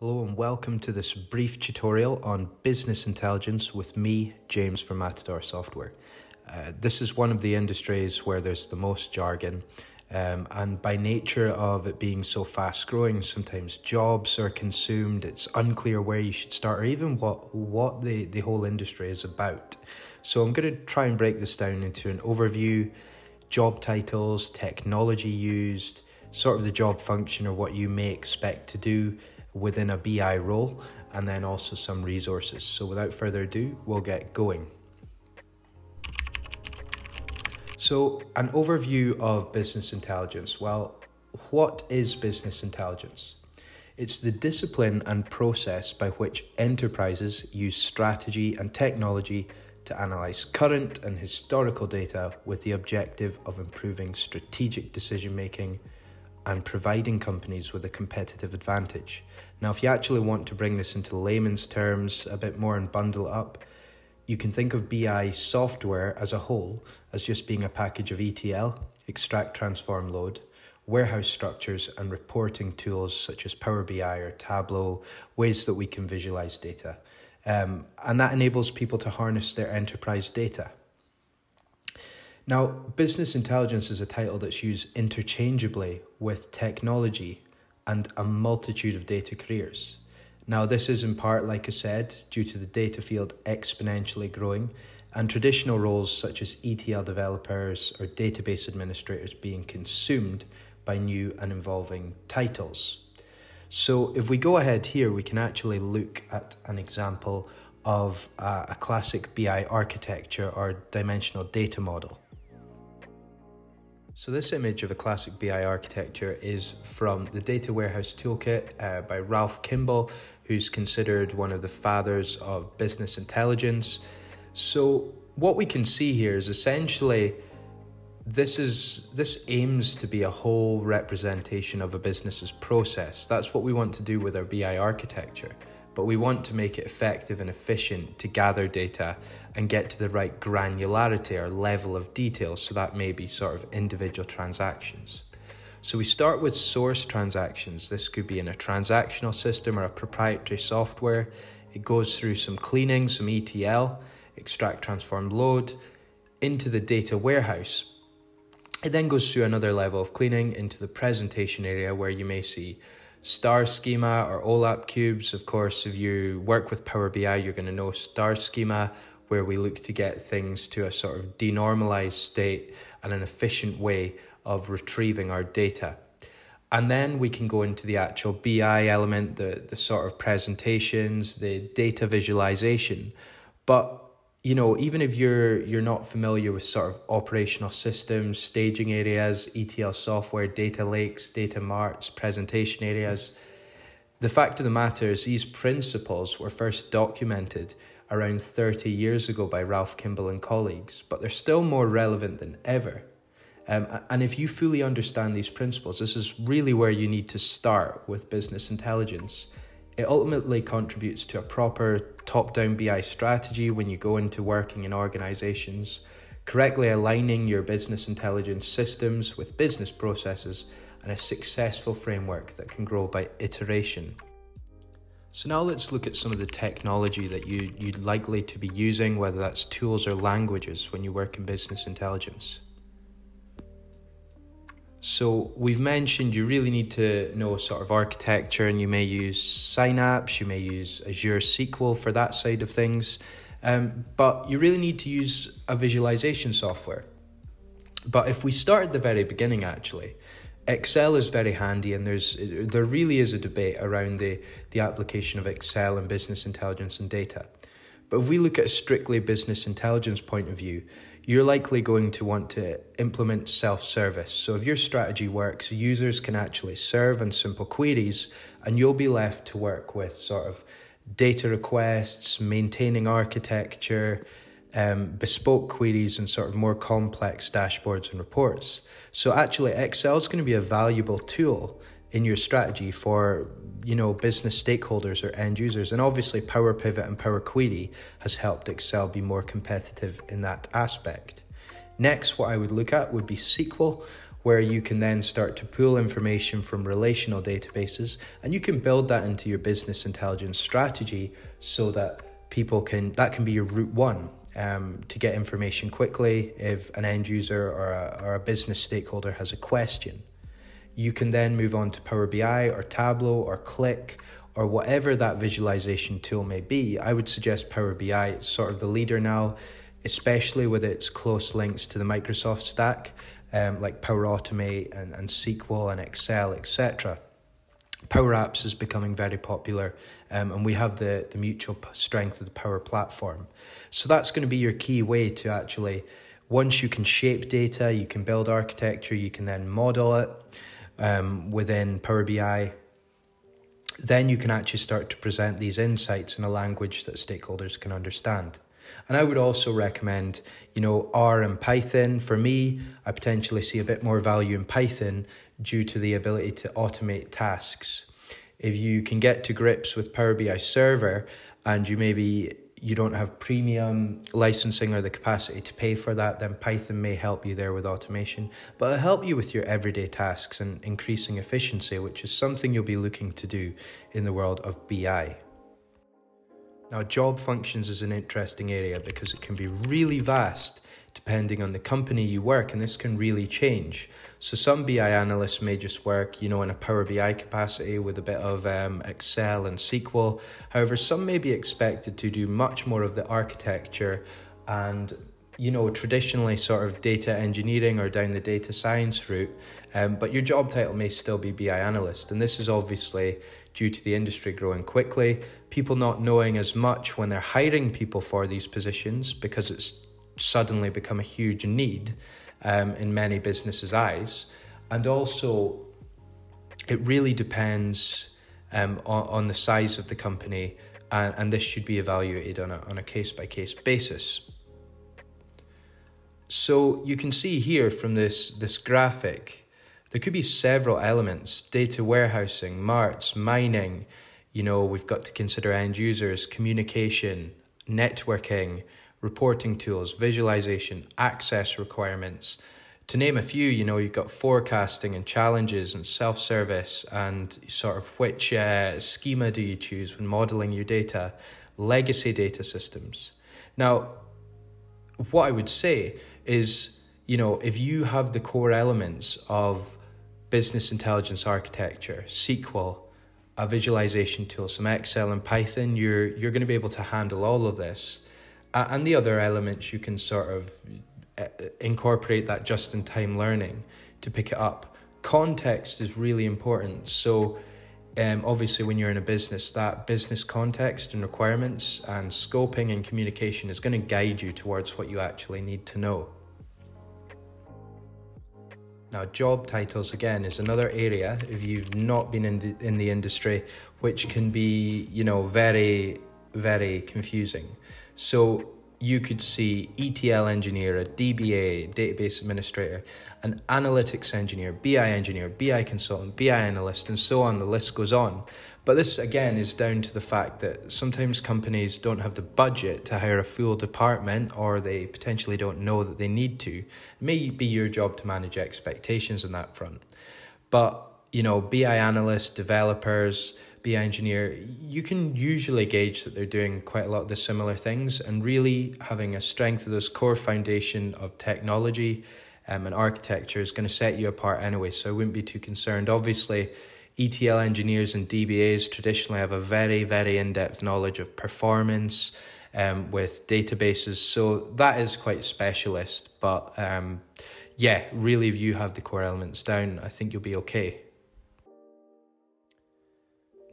Hello and welcome to this brief tutorial on business intelligence with me, James from Matador Software. Uh, this is one of the industries where there's the most jargon, um, and by nature of it being so fast growing, sometimes jobs are consumed. It's unclear where you should start or even what, what the, the whole industry is about. So I'm going to try and break this down into an overview, job titles, technology used, sort of the job function or what you may expect to do within a BI role, and then also some resources. So without further ado, we'll get going. So, an overview of business intelligence. Well, what is business intelligence? It's the discipline and process by which enterprises use strategy and technology to analyze current and historical data with the objective of improving strategic decision making and providing companies with a competitive advantage. Now, if you actually want to bring this into layman's terms a bit more and bundle up, you can think of BI software as a whole as just being a package of ETL, extract, transform, load, warehouse structures, and reporting tools such as Power BI or Tableau, ways that we can visualize data. Um, and that enables people to harness their enterprise data. Now, business intelligence is a title that's used interchangeably with technology and a multitude of data careers. Now, this is in part, like I said, due to the data field exponentially growing and traditional roles such as ETL developers or database administrators being consumed by new and evolving titles. So, if we go ahead here, we can actually look at an example of uh, a classic BI architecture or dimensional data model. So this image of a classic BI architecture is from the Data Warehouse Toolkit uh, by Ralph Kimball, who's considered one of the fathers of business intelligence. So what we can see here is essentially this is this aims to be a whole representation of a business's process. That's what we want to do with our BI architecture but we want to make it effective and efficient to gather data and get to the right granularity or level of detail. So that may be sort of individual transactions. So we start with source transactions. This could be in a transactional system or a proprietary software. It goes through some cleaning, some ETL, extract, transform, load into the data warehouse. It then goes through another level of cleaning into the presentation area where you may see star schema or OLAP cubes. Of course, if you work with Power BI, you're going to know star schema, where we look to get things to a sort of denormalized state and an efficient way of retrieving our data. And then we can go into the actual BI element, the, the sort of presentations, the data visualization. But you know, even if you're you're not familiar with sort of operational systems, staging areas, ETL software, data lakes, data marts, presentation areas, the fact of the matter is these principles were first documented around 30 years ago by Ralph Kimball and colleagues, but they're still more relevant than ever. Um, and if you fully understand these principles, this is really where you need to start with business intelligence it ultimately contributes to a proper top down BI strategy when you go into working in organizations, correctly aligning your business intelligence systems with business processes, and a successful framework that can grow by iteration. So now let's look at some of the technology that you, you'd likely to be using, whether that's tools or languages, when you work in business intelligence. So we've mentioned you really need to know sort of architecture, and you may use Synapse, you may use Azure SQL for that side of things, um, but you really need to use a visualization software. But if we start at the very beginning, actually, Excel is very handy, and there's there really is a debate around the the application of Excel and business intelligence and data. But if we look at a strictly business intelligence point of view, you're likely going to want to implement self service. So, if your strategy works, users can actually serve on simple queries, and you'll be left to work with sort of data requests, maintaining architecture, um, bespoke queries, and sort of more complex dashboards and reports. So, actually, Excel is going to be a valuable tool in your strategy for you know business stakeholders or end users. And obviously power pivot and power query has helped excel be more competitive in that aspect. Next what i would look at would be sql where you can then start to pull information from relational databases and you can build that into your business intelligence strategy so that people can that can be your route one um, to get information quickly if an end user or a, or a business stakeholder has a question you can then move on to power bi or tableau or Qlik or whatever that visualization tool may be i would suggest power bi is sort of the leader now especially with its close links to the microsoft stack um, like Power Automate and, and SQL and Excel, etc. Power Apps is becoming very popular, um, and we have the, the mutual strength of the Power Platform. So that's going to be your key way to actually, once you can shape data, you can build architecture, you can then model it um, within Power BI. Then you can actually start to present these insights in a language that stakeholders can understand. And I would also recommend, you know, R and Python. For me, I potentially see a bit more value in Python due to the ability to automate tasks. If you can get to grips with Power BI Server and you maybe you don't have premium licensing or the capacity to pay for that, then Python may help you there with automation. But it'll help you with your everyday tasks and increasing efficiency, which is something you'll be looking to do in the world of BI. Now, job functions is an interesting area because it can be really vast depending on the company you work, and this can really change. So, some BI analysts may just work, you know, in a Power BI capacity with a bit of um, Excel and SQL. However, some may be expected to do much more of the architecture and you know, traditionally sort of data engineering or down the data science route, um, but your job title may still be BI analyst. And this is obviously due to the industry growing quickly, people not knowing as much when they're hiring people for these positions because it's suddenly become a huge need um, in many businesses' eyes. And also, it really depends um, on, on the size of the company, and, and this should be evaluated on a, on a case by case basis. So you can see here from this, this graphic, there could be several elements data warehousing, marts, mining. You know, we've got to consider end users, communication, networking, reporting tools, visualization, access requirements. To name a few, you know, you've got forecasting and challenges and self service and sort of which uh, schema do you choose when modeling your data, legacy data systems. Now, what I would say is, you know, if you have the core elements of business intelligence architecture, SQL, a visualization tool, some Excel and Python, you're you're going to be able to handle all of this. Uh, and the other elements you can sort of uh, incorporate that just in time learning to pick it up. Context is really important. So um, obviously when you're in a business that business context and requirements and scoping and communication is going to guide you towards what you actually need to know. Now job titles again is another area if you've not been in the, in the industry which can be you know very very confusing. So you could see ETL engineer, a DBA, database administrator, an analytics engineer, BI engineer, BI consultant, BI analyst, and so on. The list goes on. But this again is down to the fact that sometimes companies don't have the budget to hire a full department or they potentially don't know that they need to. It may be your job to manage expectations on that front. But, you know, BI analysts, developers, BI engineer, you can usually gauge that they're doing quite a lot of the similar things and really having a strength of this core foundation of technology um, and architecture is going to set you apart anyway. So I wouldn't be too concerned. Obviously, ETL engineers and DBAs traditionally have a very, very in depth knowledge of performance um, with databases. So that is quite specialist. But um, yeah, really, if you have the core elements down, I think you'll be okay.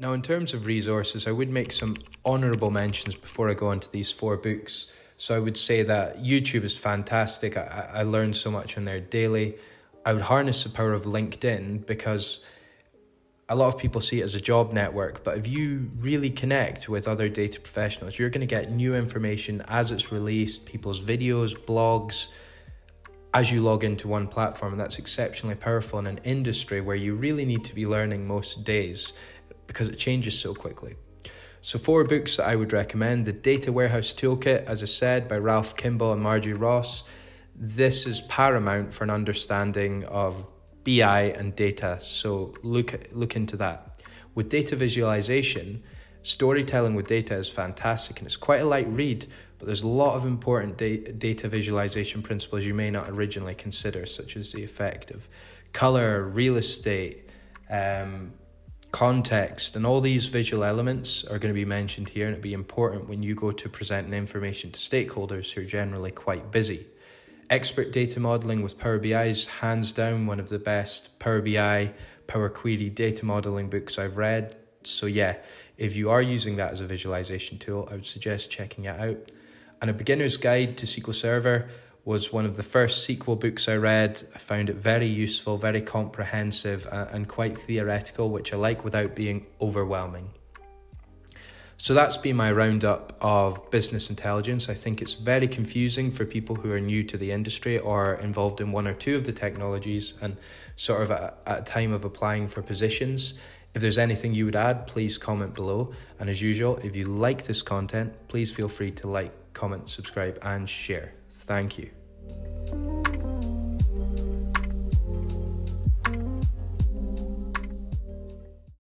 Now, in terms of resources, I would make some honourable mentions before I go into these four books. So I would say that YouTube is fantastic. I, I learn so much on there daily. I would harness the power of LinkedIn because a lot of people see it as a job network, but if you really connect with other data professionals, you're going to get new information as it's released, people's videos, blogs, as you log into one platform. And that's exceptionally powerful in an industry where you really need to be learning most days because it changes so quickly. So, four books that I would recommend The Data Warehouse Toolkit, as I said, by Ralph Kimball and Margie Ross. This is paramount for an understanding of BI and data. So look look into that. With data visualization, storytelling with data is fantastic and it's quite a light read, but there's a lot of important da- data visualization principles you may not originally consider, such as the effect of color, real estate, um, context, and all these visual elements are going to be mentioned here, and it'll be important when you go to present information to stakeholders who are generally quite busy. Expert data modeling with Power BI is hands down one of the best Power BI, Power Query data modeling books I've read. So, yeah, if you are using that as a visualization tool, I would suggest checking it out. And a beginner's guide to SQL Server was one of the first SQL books I read. I found it very useful, very comprehensive, uh, and quite theoretical, which I like without being overwhelming. So that's been my roundup of business intelligence. I think it's very confusing for people who are new to the industry or involved in one or two of the technologies and sort of at, a time of applying for positions. If there's anything you would add, please comment below. And as usual, if you like this content, please feel free to like, comment, subscribe, and share. Thank you.